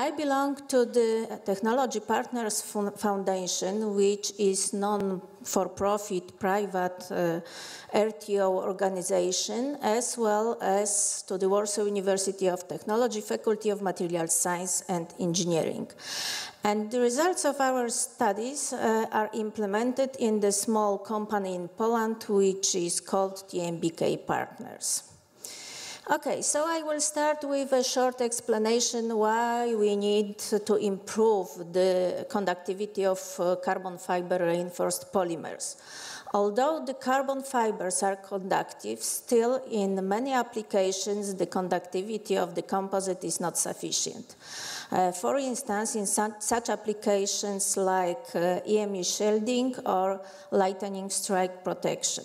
I belong to the Technology Partners Foundation, which is non-for-profit private uh, RTO organization, as well as to the Warsaw University of Technology Faculty of Materials Science and Engineering. And the results of our studies uh, are implemented in the small company in Poland, which is called TMBK Partners. Okay, so I will start with a short explanation why we need to improve the conductivity of uh, carbon fiber reinforced polymers. Although the carbon fibers are conductive, still in many applications the conductivity of the composite is not sufficient. Uh, for instance, in such applications like uh, EMI shielding or lightning strike protection.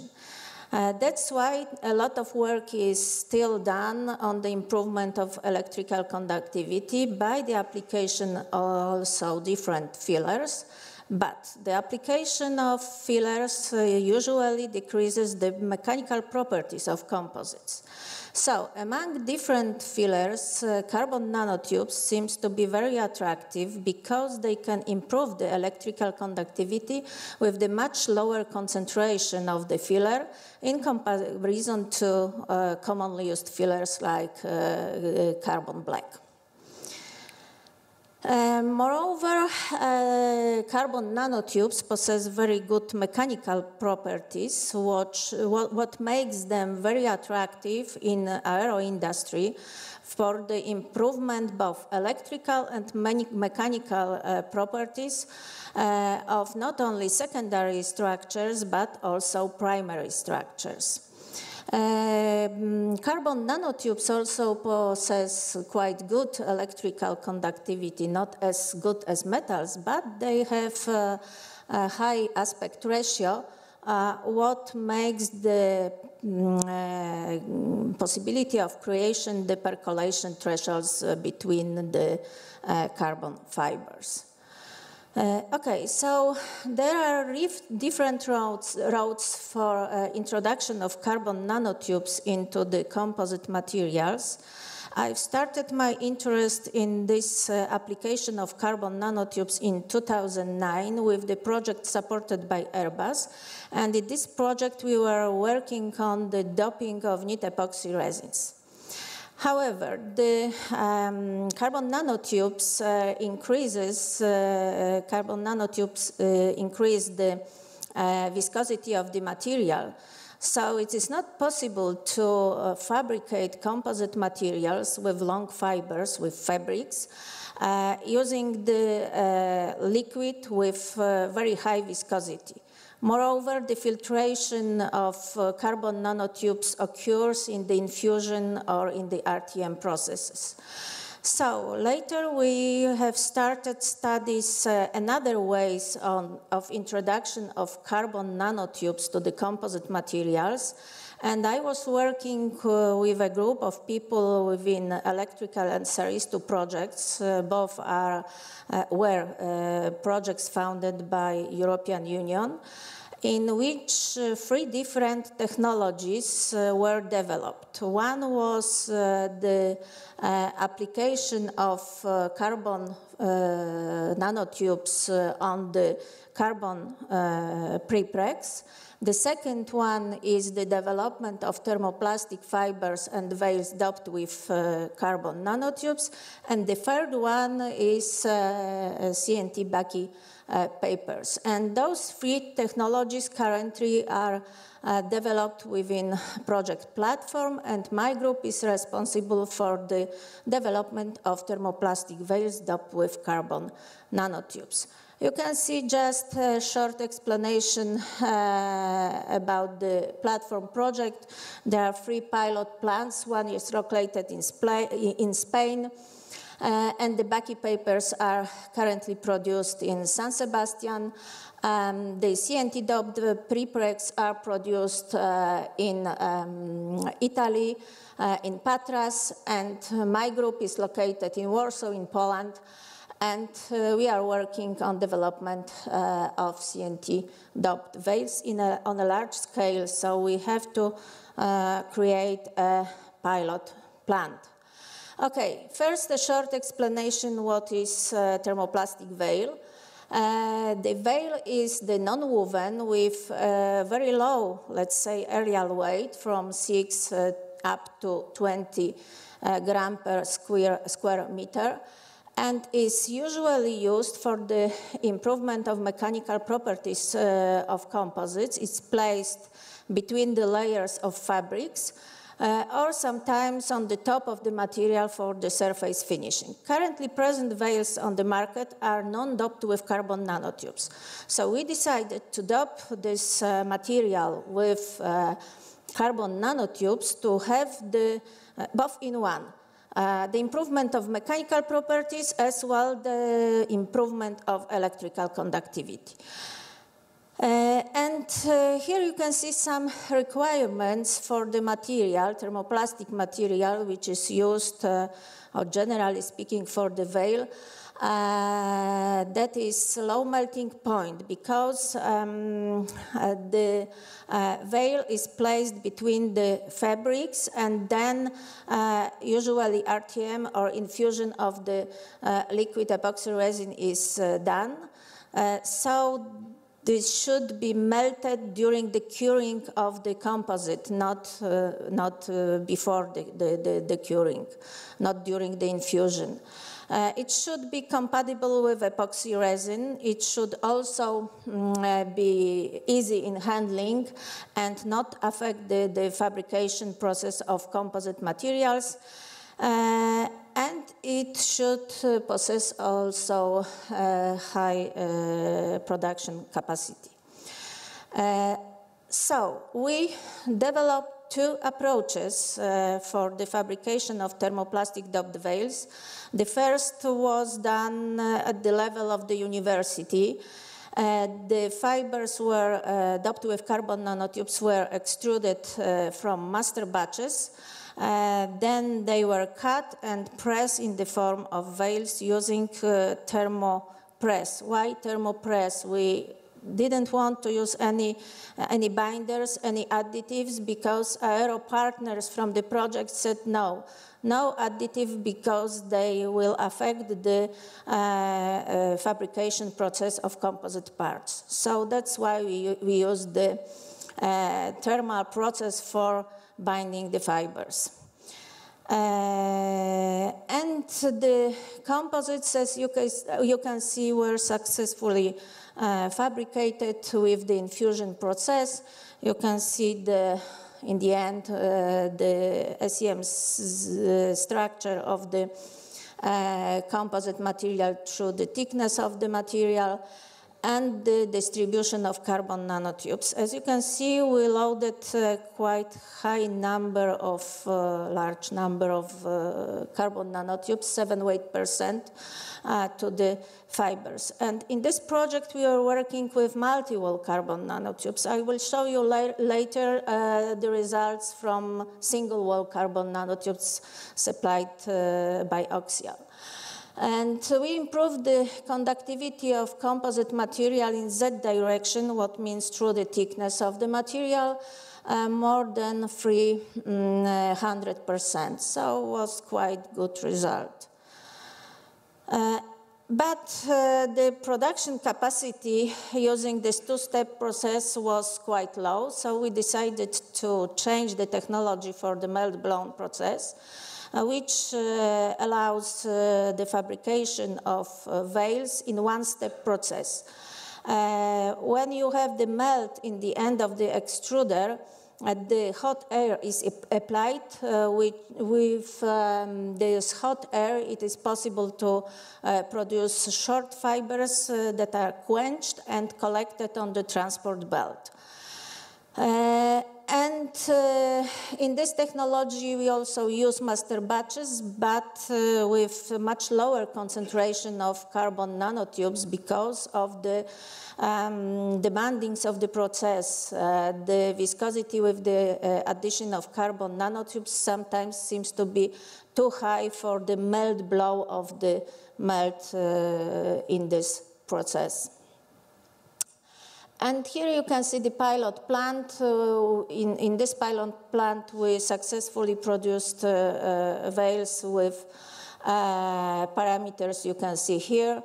Uh, that's why a lot of work is still done on the improvement of electrical conductivity by the application also different fillers. But the application of fillers uh, usually decreases the mechanical properties of composites. So among different fillers, uh, carbon nanotubes seems to be very attractive because they can improve the electrical conductivity with the much lower concentration of the filler in comparison to uh, commonly used fillers like carbon black. Uh, moreover, uh, carbon nanotubes possess very good mechanical properties, which, what, what, makes them very attractive in aero industry for the improvement both electrical and mechanical uh, properties uh, of not only secondary structures but also primary structures. Um, carbon nanotubes also possess quite good electrical conductivity, not as good as metals, but they have uh, a high aspect ratio, uh, what makes the um, uh, possibility of creation the percolation thresholds uh, between the uh, carbon fibers. Uh, okay, so there are different routes, routes for uh, introduction of carbon nanotubes into the composite materials. I've started my interest in this uh, application of carbon nanotubes in 2009 with the project supported by Airbus. And in this project, we were working on the doping of neat epoxy resins. However, the um, carbon nanotubes uh, increases uh, carbon nanotubes uh, increase the uh, viscosity of the material. So it is not possible to uh, fabricate composite materials with long fibers, with fabrics, uh, using the liquid with very high viscosity. Moreover, the filtration of uh, carbon nanotubes occurs in the infusion or in the RTM processes. So later we have started studies uh, another ways on, of introduction of carbon nanotubes to the composite materials. And I was working uh, with a group of people within electrical and SARISTO projects. Uh, both are, uh, were uh, projects founded by European Union in which uh, three different technologies uh, were developed. One was uh, the uh, application of uh, carbon uh, nanotubes on the carbon prepregs. The second one is the development of thermoplastic fibers and veils doped with carbon nanotubes. And the third one is CNT Bucky uh, papers. And those three technologies currently are uh, developed within project platform and my group is responsible for the development of thermoplastic veils doped with carbon nanotubes. You can see just a short explanation uh, about the platform project. There are three pilot plants. One is located in, in Spain, uh, and the Bucky papers are currently produced in San Sebastian. Um, the CNT doped prepregs are produced uh, in um, Italy, uh, in Patras, and my group is located in Warsaw, in Poland. And uh, we are working on development uh, of CNT doped veils a, on a large scale, so we have to uh, create a pilot plant. Okay, first a short explanation what is uh, thermoplastic veil. Uh, the veil is the non-woven with uh, very low, let's say, areal weight from 6 uh, up to 20 uh, gram per square, square meter and is usually used for the improvement of mechanical properties uh, of composites. It's placed between the layers of fabrics uh, or sometimes on the top of the material for the surface finishing. Currently present veils on the market are non-doped with carbon nanotubes. So we decided to dope this uh, material with uh, carbon nanotubes to have the uh, both in one. Uh, the improvement of mechanical properties as well the improvement of electrical conductivity. Uh, and uh, here you can see some requirements for the material, thermoplastic material, which is used, uh, or generally speaking, for the veil. Uh, that is low melting point because um, uh, the uh, veil is placed between the fabrics and then usually RTM or infusion of the liquid epoxy resin is done. so this should be melted during the curing of the composite, not, uh, not uh, before the, the, the, the, curing, not during the infusion. Uh, it should be compatible with epoxy resin. It should also mm, be easy in handling and not affect the, the fabrication process of composite materials. Uh, and it should uh, possess also uh, high uh, production capacity. Uh, so we developed two approaches uh, for the fabrication of thermoplastic doped veils. The first was done uh, at the level of the university. the fibers were doped with carbon nanotubes were extruded from master batches uh, then they were cut and pressed in the form of veils using uh, thermopress. Why thermopress? We didn't want to use any, uh, any binders, any additives, because aero partners from the project said no. No additive because they will affect the uh, uh, fabrication process of composite parts. So that's why we, we use the uh, thermal process for binding the fibers. Uh, and the composites, as you can, you can see, were successfully uh, fabricated with the infusion process. You can see the, in the end, uh, the SEM uh, structure of the uh, composite material through the thickness of the material and the distribution of carbon nanotubes. As you can see, we loaded uh, quite high number of, uh, large number of uh, carbon nanotubes, 7 8 percent, uh, to the fibers. And in this project, we are working with multi-wall carbon nanotubes. I will show you la later uh, the results from single-wall carbon nanotubes supplied uh, by OCSiAl. And we improved the conductivity of composite material in Z direction, what means through the thickness of the material, uh, more than 300%. So it was quite good result. Uh, but uh, the production capacity using this two-step process was quite low, so we decided to change the technology for the melt-blown process. Uh, which uh, allows uh, the fabrication of veils in one-step process. when you have the melt in the end of the extruder, uh, the hot air is applied. Uh, with, with um, this hot air, it is possible to uh, produce short fibers that are quenched and collected on the transport belt. And uh, in this technology, we also use master batches, but uh, with much lower concentration of carbon nanotubes because of the um, demandings of the process. Uh, the viscosity with the uh, addition of carbon nanotubes sometimes seems to be too high for the melt blow of the melt uh, in this process. And here you can see the pilot plant. Uh, in, in this pilot plant, we successfully produced uh, uh, veils with uh, parameters you can see here.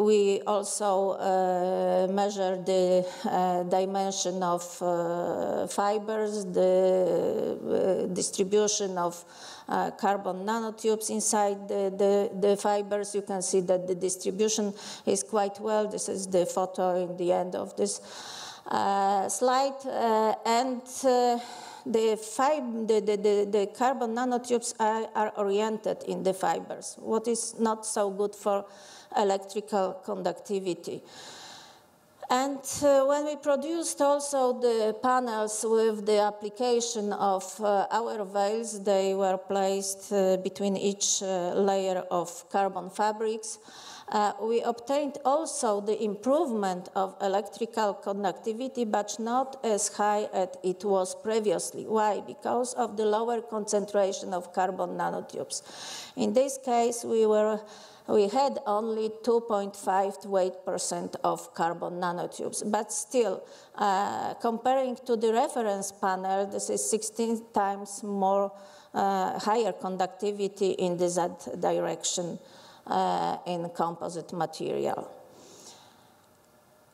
We also uh, measure the uh, dimension of uh, fibers, the uh, distribution of uh, carbon nanotubes inside the, the, the, fibers. You can see that the distribution is quite well. This is the photo in the end of this uh, slide. and the, fib- the, the, the, the, carbon nanotubes are, are oriented in the fibers, what is not so good for electrical conductivity. And uh, when we produced also the panels with the application of uh, our veils, they were placed uh, between each uh, layer of carbon fabrics. Uh, we obtained also the improvement of electrical conductivity, but not as high as it was previously. Why? Because of the lower concentration of carbon nanotubes. In this case, we were we had only 2.5 weight percent of carbon nanotubes. But still, uh, comparing to the reference panel, this is 16 times more uh, higher conductivity in the Z direction in composite material.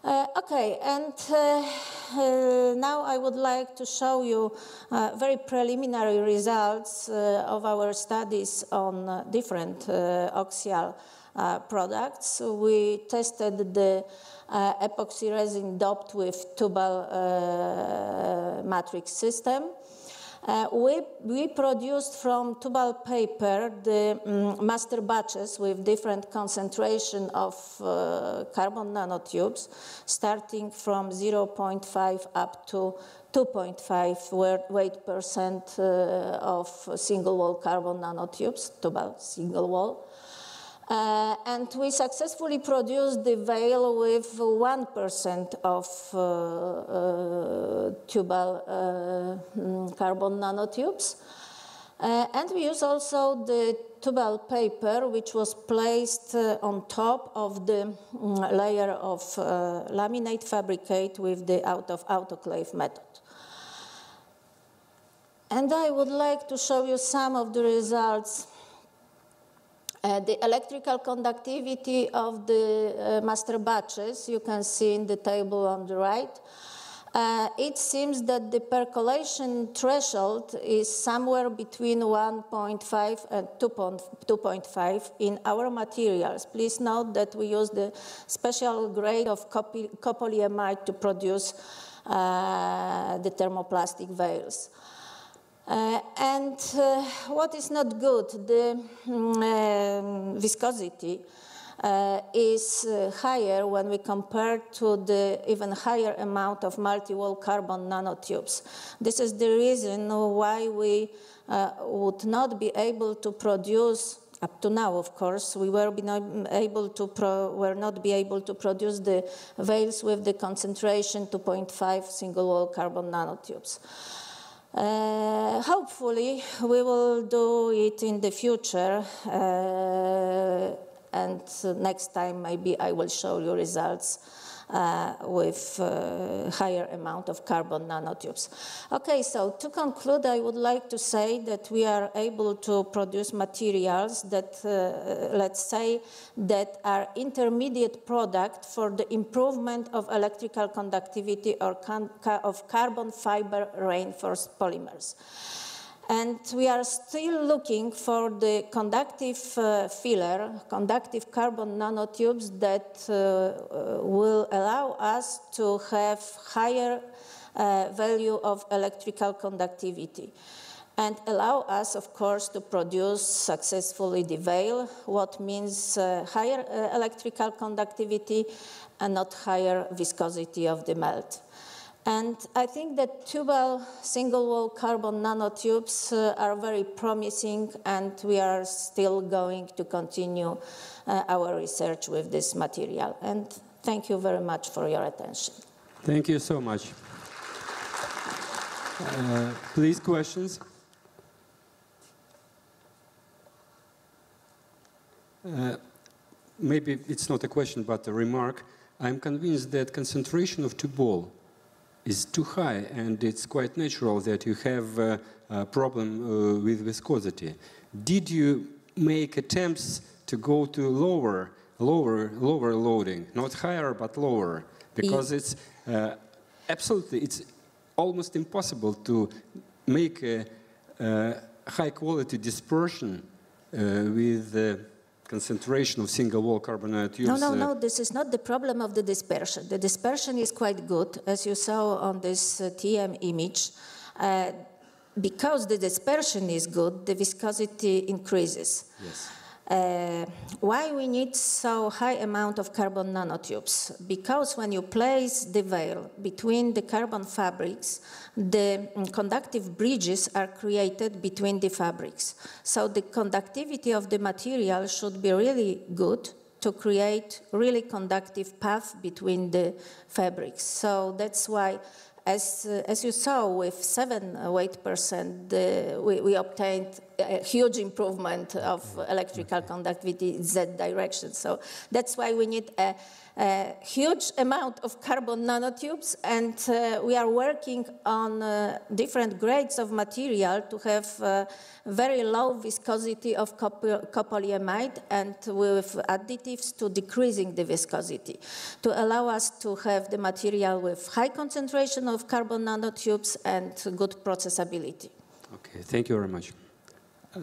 Uh, okay, and uh, uh, now I would like to show you uh, very preliminary results uh, of our studies on uh, different OCSiAl products. We tested the epoxy resin doped with TUBALL matrix system. Uh, we, we produced from TUBALL paper the um, master batches with different concentration of uh, carbon nanotubes, starting from 0.5 up to 2.5 weight percent uh, of single wall carbon nanotubes, TUBALL single wall. Uh, and we successfully produced the veil with 1% of uh, uh, TUBALL uh, mm, carbon nanotubes. Uh, and we use also the TUBALL paper, which was placed uh, on top of the mm, layer of laminate fabricate with the out of autoclave method. And I would like to show you some of the results uh, the electrical conductivity of the uh, master batches, you can see in the table on the right. Uh, it seems that the percolation threshold is somewhere between 1.5 and 2.5 in our materials. Please note that we use the special grade of copolyamide to produce uh, the thermoplastic veils. Uh, and uh, what is not good, the um, viscosity uh, is uh, higher when we compare to the even higher amount of multi-wall carbon nanotubes. This is the reason why we uh, would not be able to produce up to now, of course, we were not able to were not be able to produce the veils with the concentration 2.5 single wall carbon nanotubes. Uh, hopefully, we will do it in the future. Uh, and next time, maybe I will show you results with uh, higher amount of carbon nanotubes. Okay, so to conclude, I would like to say that we are able to produce materials that, uh, let's say, that are intermediate product for the improvement of electrical conductivity or of carbon fiber reinforced polymers. And we are still looking for the conductive uh, filler, conductive carbon nanotubes that uh, uh, will allow us to have higher uh, value of electrical conductivity and allow us, of course, to produce successfully the veil, what means uh, higher uh, electrical conductivity and not higher viscosity of the melt. And I think that TUBALL single-wall carbon nanotubes uh, are very promising, and we are still going to continue uh, our research with this material. And thank you very much for your attention. Thank you so much. Uh, please, questions? Uh, maybe it's not a question but a remark. I'm convinced that concentration of TUBALL is too high, and it's quite natural that you have uh, a problem uh, with viscosity. Did you make attempts to go to lower, lower, lower loading, not higher but lower, because it's uh, absolutely it's almost impossible to make a, a high quality dispersion uh, with the concentration of single wall carbon nanotubes. No, no, uh, no, this is not the problem of the dispersion. The dispersion is quite good, as you saw on this uh, TM image. Uh, because the dispersion is good, the viscosity increases. Yes. Uh, why we need so high amount of carbon nanotubes? Because when you place the veil between the carbon fabrics, the mm, conductive bridges are created between the fabrics. So the conductivity of the material should be really good to create really conductive path between the fabrics. So that's why as, uh, as you saw, with 7 uh, weight percent, uh, we, we, obtained a huge improvement of electrical conductivity in that direction. So that's why we need a a huge amount of carbon nanotubes, and uh, we are working on uh, different grades of material to have uh, very low viscosity of copolyamide and with additives to decreasing the viscosity to allow us to have the material with high concentration of carbon nanotubes and good processability. Okay, thank you very much. Uh,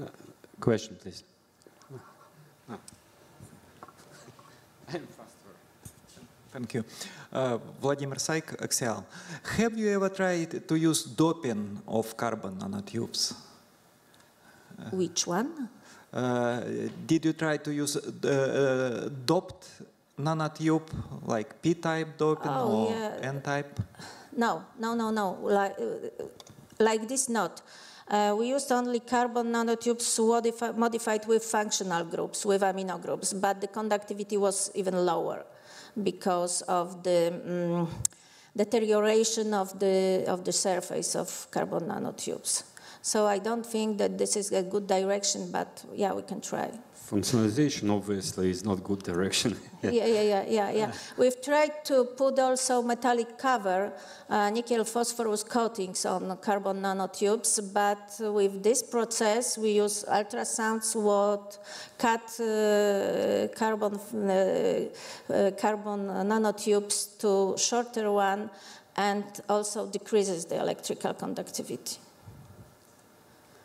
question, please. No. Thank you. Uh, Vladimir Saik, OCSiAl. Have you ever tried to use doping of carbon nanotubes? Uh, Which one? Uh, did you try to use the uh, doped nanotube, like P-type doping oh, or yeah. N-type? No, no, no, no. Like, uh, like this, not. Uh, we used only carbon nanotubes modified with functional groups, with amino groups, but the conductivity was even lower because of the um, deterioration of the, of the surface of carbon nanotubes. So I don't think that this is a good direction, but yeah, we can try. Functionalization obviously is not good direction. yeah, yeah, yeah, yeah, yeah. We've tried to put also metallic cover, uh, nickel phosphorus coatings on carbon nanotubes, but with this process we use ultrasounds what cut uh, carbon, uh, uh carbon nanotubes to shorter one and also decreases the electrical conductivity.